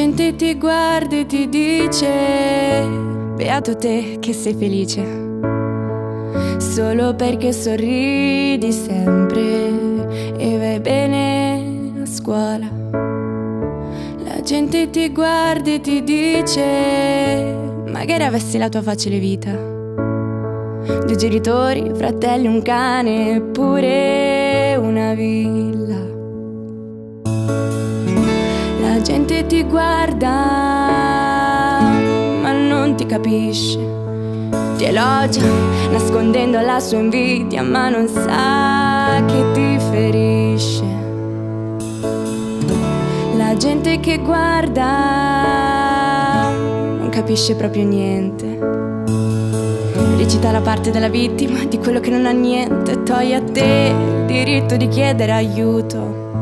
gente ti guarda e ti dice, beato te che sei felice, solo perché sorridi sempre e vai bene a scuola. La gente ti guarda e ti dice, magari avessi la tua facile vita. Due genitori, fratelli, un cane, eppure capisce. Ti elogia, nascondendo la sua invidia, ma non sa che ti ferisce. La gente che guarda non capisce proprio niente. Recita la parte della vittima, di quello che non ha niente, toglie a te il diritto di chiedere aiuto.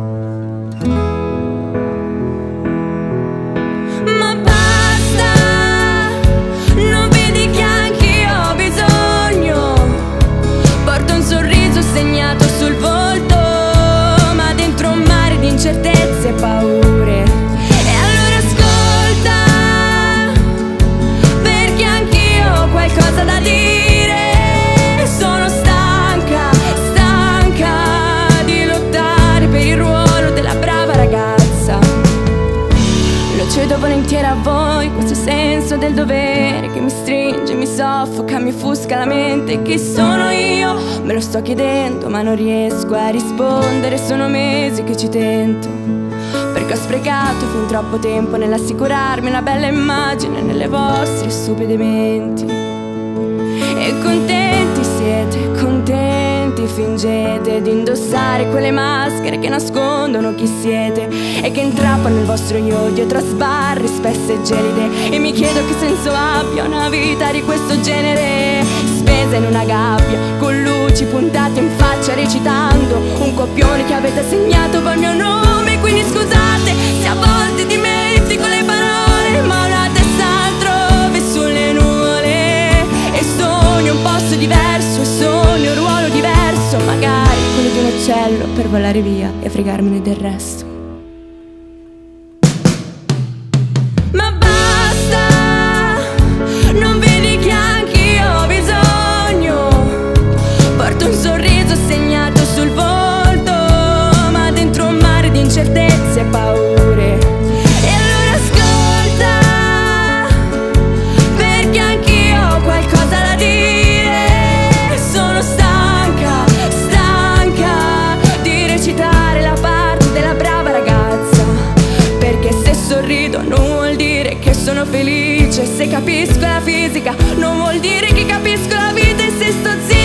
Voi questo senso del dovere che mi stringe, mi soffoca, mi offusca la mente. Chi sono io? Me lo sto chiedendo, ma non riesco a rispondere. Sono mesi che ci tento. Perché ho sprecato fin troppo tempo nell'assicurarmi una bella immagine nelle vostre stupide menti. E contenti siete, contenti fingete di indossare quelle maschere che nascondono chi siete e che intrappano il vostro io dietro a sbarre spesse e gelide. E mi chiedo che senso abbia una vita di questo genere, spesa in una gabbia, con luci puntate in faccia recitando un copione che avete segnato col mio nome. Quindi scusate se a volte dimentico le parole, ma una testa altrove sulle nuvole e sogno un posto diverso quello di un uccello per volare via e fregarmene del resto. Felice. Se capisco la fisica Non vuol dire che capisco la vita e se sto zitta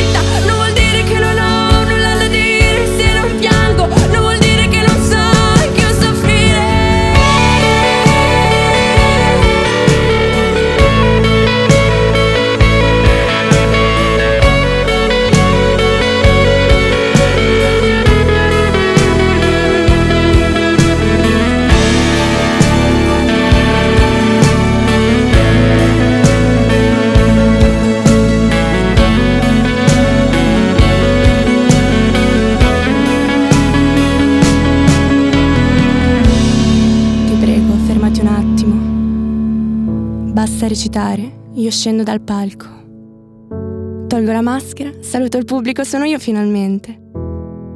Basta recitare, io scendo dal palco. Tolgo la maschera, saluto il pubblico, sono io finalmente.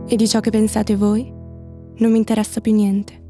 E di ciò che pensate voi non mi interessa più niente.